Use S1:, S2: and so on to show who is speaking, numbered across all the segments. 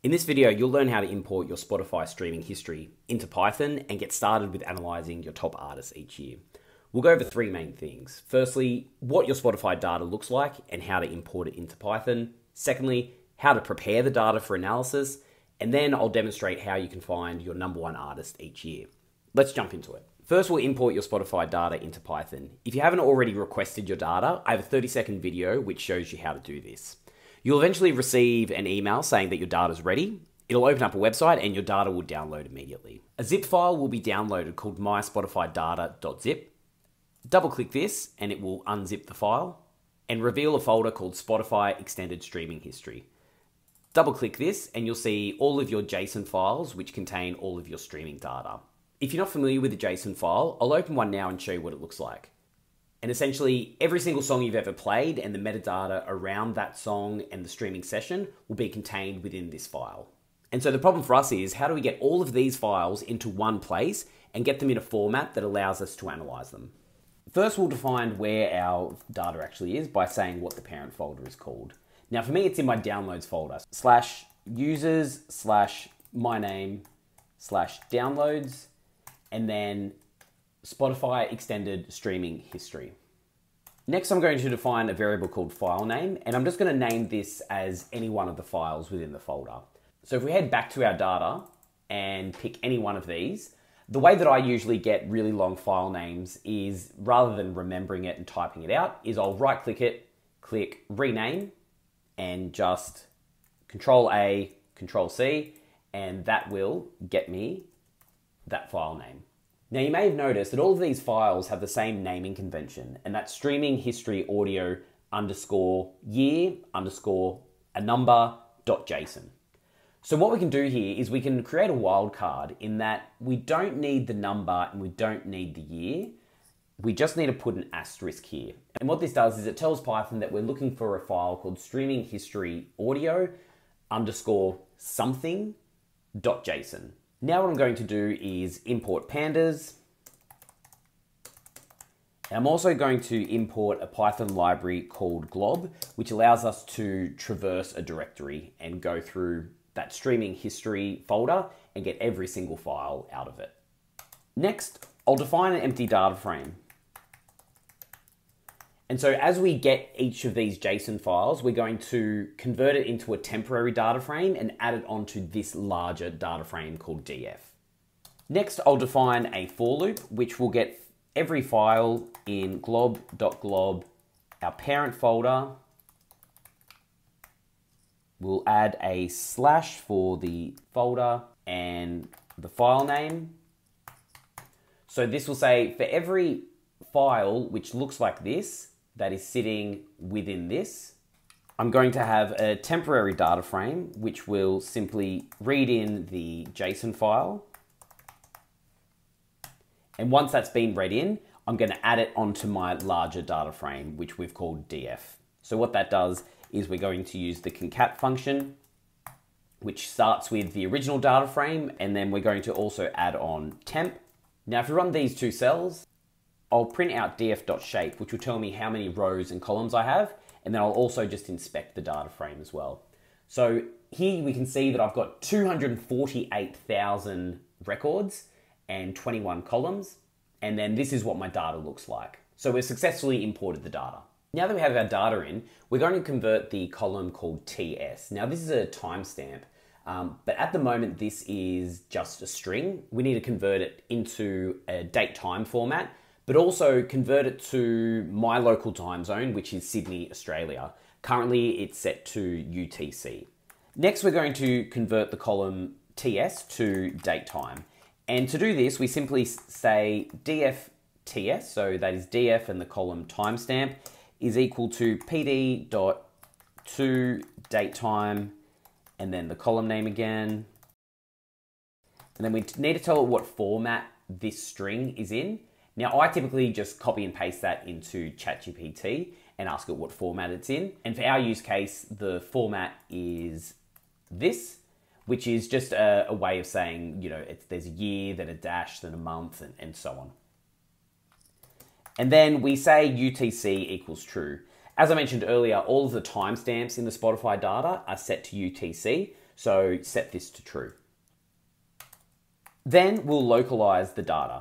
S1: In this video, you'll learn how to import your Spotify streaming history into Python and get started with analyzing your top artists each year. We'll go over three main things. Firstly, what your Spotify data looks like and how to import it into Python. Secondly, how to prepare the data for analysis. And then I'll demonstrate how you can find your number one artist each year. Let's jump into it. First, we'll import your Spotify data into Python. If you haven't already requested your data, I have a 30 second video which shows you how to do this. You'll eventually receive an email saying that your data is ready. It'll open up a website and your data will download immediately. A zip file will be downloaded called myspotifydata.zip. Double click this and it will unzip the file and reveal a folder called Spotify Extended Streaming History. Double click this and you'll see all of your JSON files which contain all of your streaming data. If you're not familiar with the JSON file, I'll open one now and show you what it looks like. And essentially, every single song you've ever played and the metadata around that song and the streaming session will be contained within this file. And so the problem for us is how do we get all of these files into one place and get them in a format that allows us to analyze them? First, we'll define where our data actually is by saying what the parent folder is called. Now, for me, it's in my downloads folder slash users slash my name slash downloads and then Spotify extended streaming history. Next, I'm going to define a variable called file name, and I'm just going to name this as any one of the files within the folder. So if we head back to our data and pick any one of these, the way that I usually get really long file names is rather than remembering it and typing it out, is I'll right click it, click rename, and just control A, control C, and that will get me that file name. Now you may have noticed that all of these files have the same naming convention, and that's streaming history audio underscore year underscore a number dot JSON. So what we can do here is we can create a wildcard in that we don't need the number and we don't need the year. We just need to put an asterisk here. And what this does is it tells Python that we're looking for a file called streaming history audio underscore something dot JSON. Now what I'm going to do is import pandas. I'm also going to import a Python library called glob, which allows us to traverse a directory and go through that streaming history folder and get every single file out of it. Next, I'll define an empty data frame. And so as we get each of these JSON files, we're going to convert it into a temporary data frame and add it onto this larger data frame called df. Next, I'll define a for loop, which will get every file in glob.glob, our parent folder. We'll add a slash for the folder and the file name. So this will say for every file which looks like this, that is sitting within this. I'm going to have a temporary data frame which will simply read in the JSON file. And once that's been read in, I'm going to add it onto my larger data frame, which we've called df. So what that does is we're going to use the concat function, which starts with the original data frame, and then we're going to also add on temp. Now, if we run these two cells, I'll print out df.shape, which will tell me how many rows and columns I have, and then I'll also just inspect the data frame as well. So here we can see that I've got 248,000 records and 21 columns, and then this is what my data looks like. So we've successfully imported the data. Now that we have our data in, we're going to convert the column called TS. Now this is a timestamp, um, but at the moment this is just a string. We need to convert it into a date time format but also convert it to my local time zone, which is Sydney, Australia. Currently, it's set to UTC. Next, we're going to convert the column TS to date time. And to do this, we simply say df TS, so that is df and the column timestamp, is equal to pd dot to date time, and then the column name again. And then we need to tell it what format this string is in. Now, I typically just copy and paste that into ChatGPT and ask it what format it's in. And for our use case, the format is this, which is just a, a way of saying, you know, there's a year, then a dash, then a month, and, and so on. And then we say UTC equals true. As I mentioned earlier, all of the timestamps in the Spotify data are set to UTC. So set this to true. Then we'll localize the data.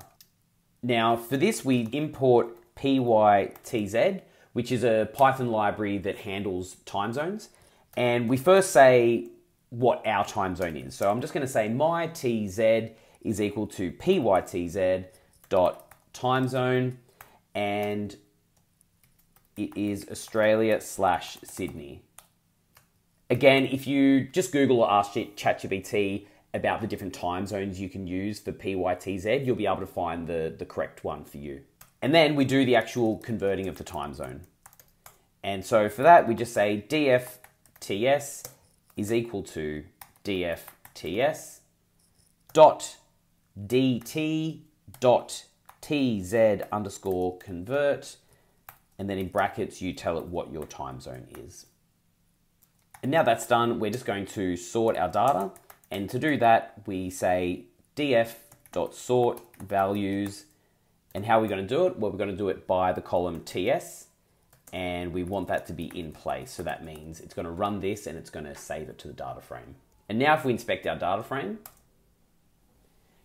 S1: Now for this, we import pytz, which is a Python library that handles time zones. And we first say what our time zone is. So I'm just going to say my tz is equal to pytz dot time zone and it is Australia slash Sydney. Again, if you just Google or ask ChatGPT about the different time zones you can use for PYTZ, you'll be able to find the, the correct one for you. And then we do the actual converting of the time zone. And so for that, we just say DFTS is equal to DFTS dot DT dot TZ underscore convert. And then in brackets, you tell it what your time zone is. And now that's done, we're just going to sort our data. And to do that, we say df.sort values. And how are we going to do it? Well, we're going to do it by the column ts and we want that to be in place. So that means it's going to run this and it's going to save it to the data frame. And now if we inspect our data frame,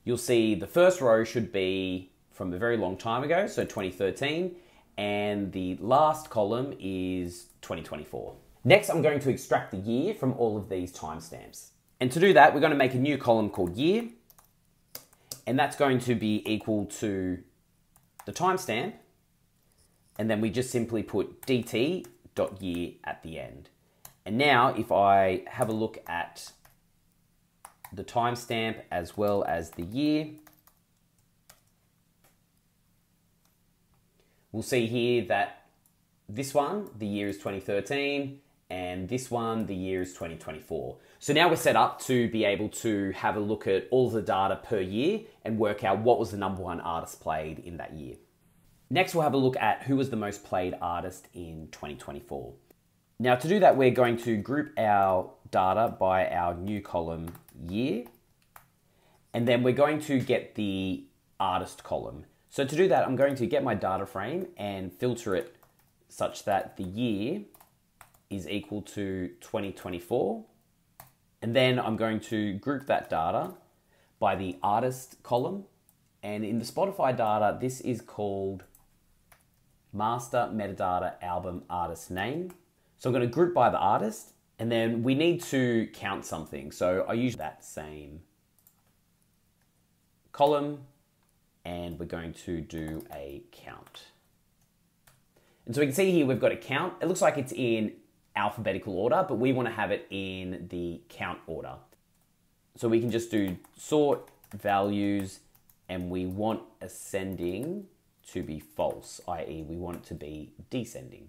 S1: you'll see the first row should be from a very long time ago, so 2013, and the last column is 2024. Next, I'm going to extract the year from all of these timestamps. And to do that, we're going to make a new column called year, and that's going to be equal to the timestamp and then we just simply put dt.year at the end. And now if I have a look at the timestamp as well as the year, we'll see here that this one, the year is 2013, and this one, the year is 2024. So now we're set up to be able to have a look at all the data per year and work out what was the number one artist played in that year. Next, we'll have a look at who was the most played artist in 2024. Now, to do that, we're going to group our data by our new column year, and then we're going to get the artist column. So to do that, I'm going to get my data frame and filter it such that the year is equal to 2024. And then I'm going to group that data by the artist column. And in the Spotify data, this is called master metadata album artist name. So I'm going to group by the artist and then we need to count something. So I use that same column and we're going to do a count. And so we can see here we've got a count. It looks like it's in alphabetical order, but we want to have it in the count order. So we can just do sort values and we want ascending to be false, i.e., we want it to be descending.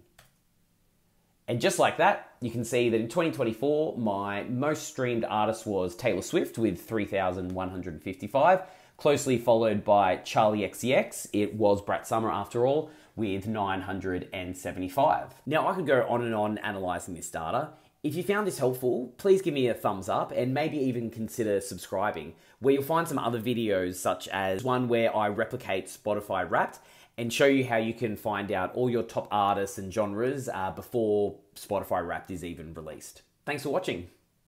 S1: And just like that, you can see that in 2024, my most streamed artist was Taylor Swift with 3,155, closely followed by Charli XCX. It was Brat Summer after all, with 975. Now, I could go on and on analyzing this data. If you found this helpful, please give me a thumbs up and maybe even consider subscribing, where you'll find some other videos, such as one where I replicate Spotify Wrapped and show you how you can find out all your top artists and genres uh, before Spotify Wrapped is even released. Thanks for watching.